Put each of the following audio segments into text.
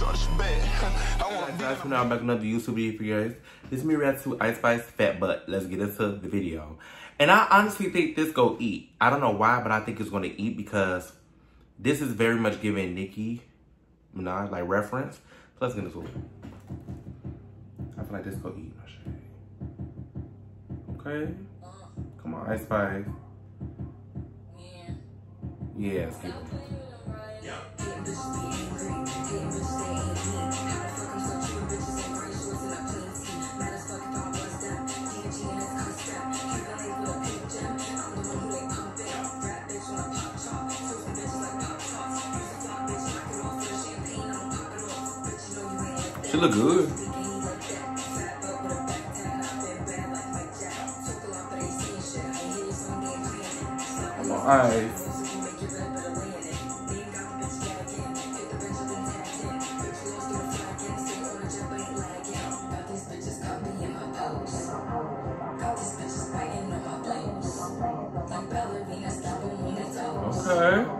guys, now I'm back another YouTube video for you guys. This is me react to Ice Spice Phat Butt. Let's get into the video. And I honestly think this go eat. I don't know why, but I think it's gonna eat because this is very much giving Nicki Minaj like reference. So let's get into it. I feel like this go eat. Okay. Come on, Ice Spice. Yeah, let's She look good. Come on, eyes. Okay.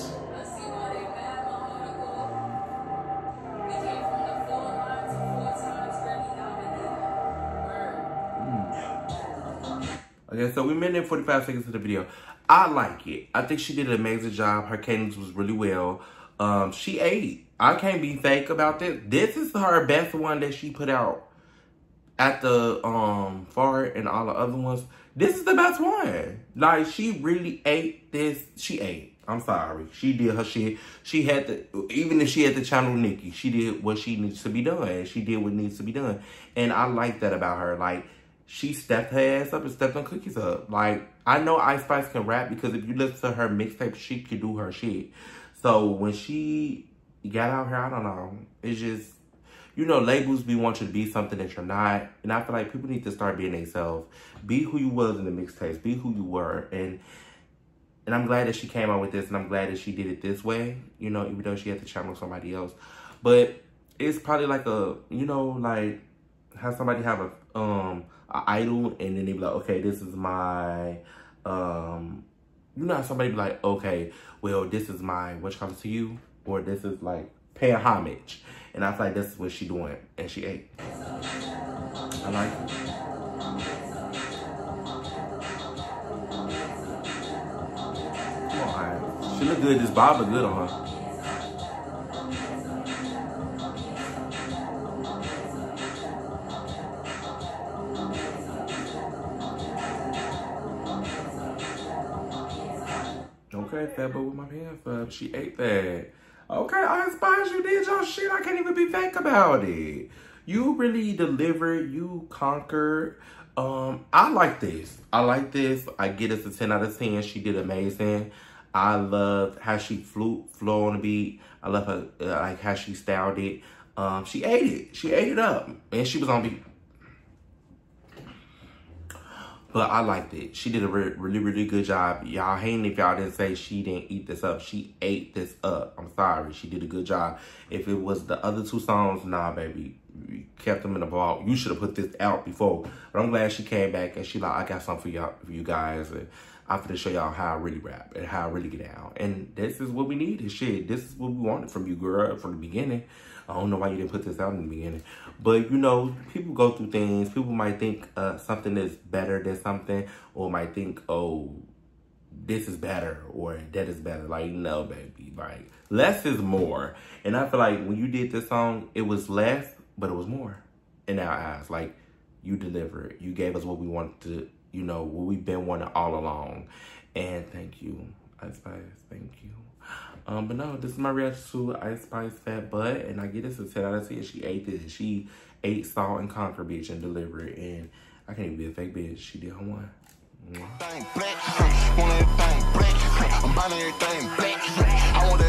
Okay, so we made it 45 seconds of the video. I like it. I think she did an amazing job. Her cadence was really well. Um, she ate. I can't be fake about this. This is her best one that she put out at the um fart and all the other ones. This is the best one. Like she really ate this. She ate. I'm sorry. She did her shit. She had to, even if she had to channel Nicki, she did what she needs to be done. She did what needs to be done. And I like that about her. Like, she stepped her ass up and stepped on cookies up. Like, I know Ice Spice can rap because if you listen to her mixtape, she can do her shit. So when she got out here, I don't know. It's just, you know, labels be want you to be something that you're not. And I feel like people need to start being themselves. Be who you was in the mixtapes. Be who you were. And and I'm glad that she came out with this, and I'm glad that she did it this way, you know, even though she had to channel somebody else. But it's probably like a, you know, like, have somebody have a, um, idol, and then they be like, okay, this is my, um, you know, somebody be like, okay, well, this is my, what comes to you, or this is like, paying homage. And I feel like this is what she doing, and she ate. I like it. She look good. This bob look good on her. Fat boy with my pants up. She ate that. Okay, I Spice, you did your shit. I can't even be fake about it. You really delivered. You conquered. Um, I like this. I like this. I get it a 10 out of 10. She did amazing. I love how she flew, flow on the beat. I love her, uh, like how she styled it. Um, she ate it. She ate it up. And she was on beat. But I liked it. She did a re really, really good job. Y'all hating if y'all didn't say she didn't eat this up. She ate this up. I'm sorry. She did a good job. If it was the other two songs, nah, baby. You kept them in the vault. You should have put this out before. But I'm glad she came back and she like, I got something for y'all, for you guys. And I'm gonna show y'all how I really rap and how I really get down. And this is what we needed. Shit, this is what we wanted from you, girl, from the beginning. I don't know why you didn't put this out in the beginning. But, you know, people go through things. People might think uh, something is better than something. Or might think, oh, this is better or that is better. Like, no, baby. Like, less is more. And I feel like when you did this song, it was less, but it was more in our eyes. Like, you delivered. You gave us what we wanted to, you know, what we've been wanting all along. And thank you, Spice. Thank you. Um, but no, this is my reaction to Ice Spice Phat Butt, and I get this a 10 out of 10. She ate this. She ate salt and conquer bitch and delivered, and I can't even be a fake bitch. She did her one. Black, want everything black. I'm buying everything black.